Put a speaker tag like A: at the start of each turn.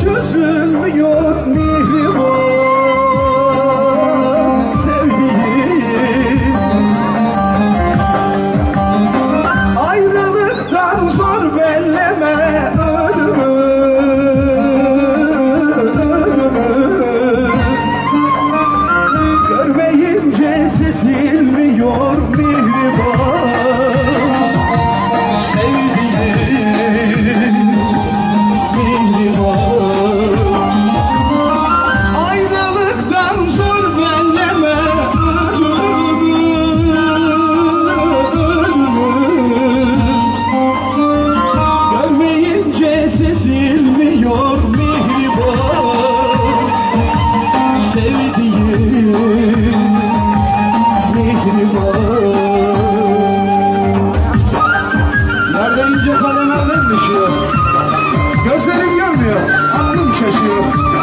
A: çözülmüyor niye? 안녕히 계.